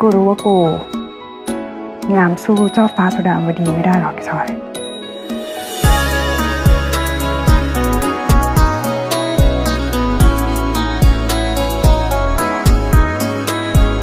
กูรู้ว่ากู งามสู้เจ้าฟ้าสุดาวดีไม่ได้หรอกไอชอย